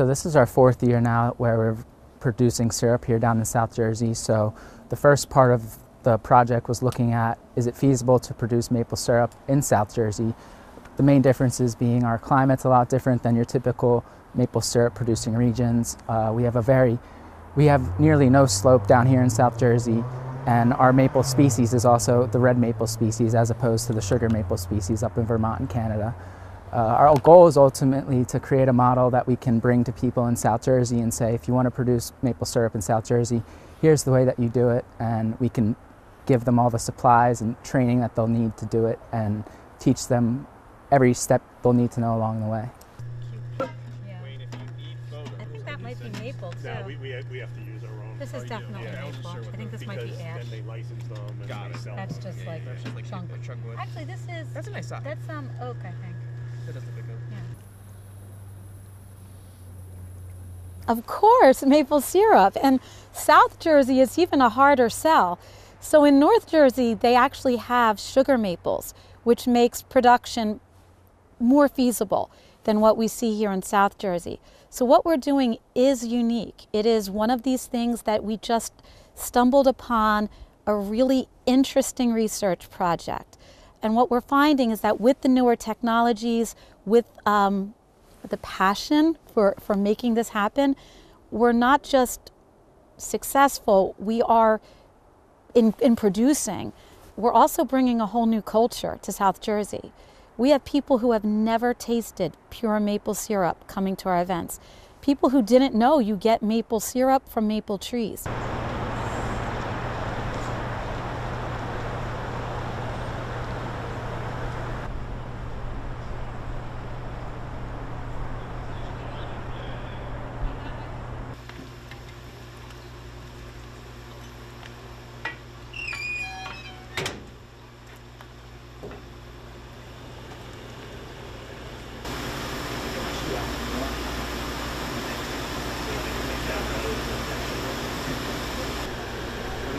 So this is our fourth year now where we're producing syrup here down in South Jersey. So the first part of the project was looking at is it feasible to produce maple syrup in South Jersey? The main differences being our climate's a lot different than your typical maple syrup producing regions. Uh, we have a very, we have nearly no slope down here in South Jersey and our maple species is also the red maple species as opposed to the sugar maple species up in Vermont and Canada. Uh, our goal is ultimately to create a model that we can bring to people in South Jersey and say, if you want to produce maple syrup in South Jersey, here's the way that you do it, and we can give them all the supplies and training that they'll need to do it and teach them every step they'll need to know along the way. Yeah. Wayne, if you need photos, I think that might be maple too. No, we, we, have, we have to use our own. This is definitely Yeah, maple. wasn't I think this might be ash. then they license them and Got they sell That's them. just Yeah, like yeah, it's like, chunk. like. Actually, this is That's a nice size. that's um oak, I think. Of course, maple syrup. And South Jersey is even a harder sell. So in North Jersey, they actually have sugar maples, which makes production more feasible than what we see here in South Jersey. So what we're doing is unique. It is one of these things that we just stumbled upon a really interesting research project. And what we're finding is that with the newer technologies, with um, the passion for, for making this happen, we're not just successful, we are in, in producing, we're also bringing a whole new culture to South Jersey. We have people who have never tasted pure maple syrup coming to our events. People who didn't know you get maple syrup from maple trees.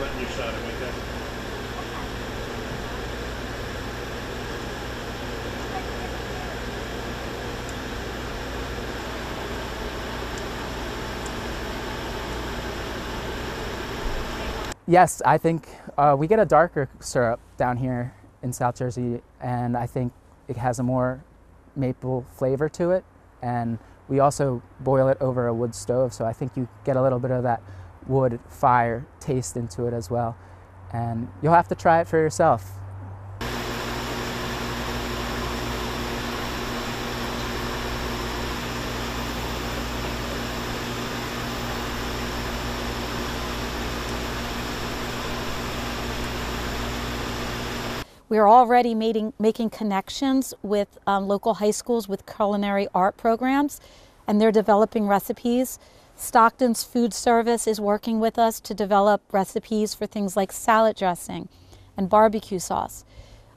Letting you shot. Yes, I think uh, we get a darker syrup down here in South Jersey, and I think it has a more maple flavor to it. And we also boil it over a wood stove, so I think you get a little bit of that wood fire taste into it as well. And you'll have to try it for yourself. We are already making, making connections with um, local high schools with culinary art programs, and they're developing recipes. Stockton's Food Service is working with us to develop recipes for things like salad dressing and barbecue sauce.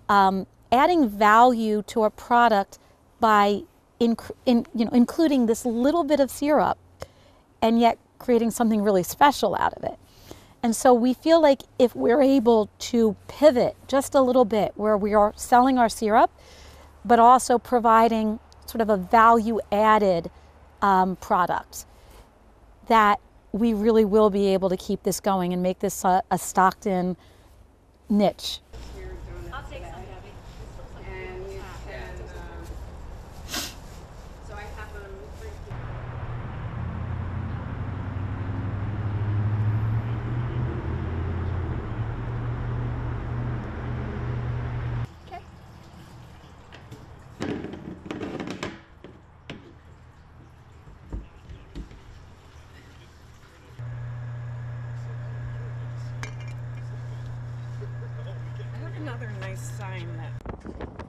Um, adding value to a product by inc- in, you know, including this little bit of syrup and yet creating something really special out of it. And so we feel like if we're able to pivot just a little bit where we are selling our syrup, but also providing sort of a value added um, product, that we really will be able to keep this going and make this a, a Stockton niche sign that.